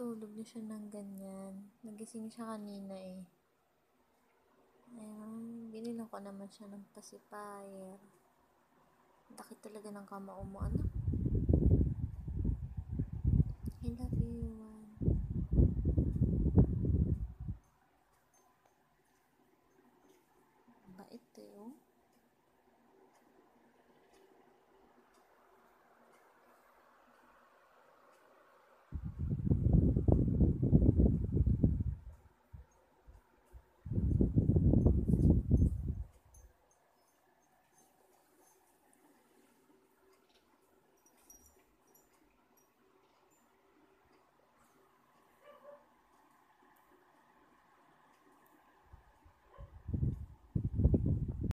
Patulog na siya ng ganyan. Nagising siya kanina eh. Ayun, binilang ko naman siya ng pacifier. Laki talaga ng kamao mo, ano? I love you, Juan. Bait eh, oh.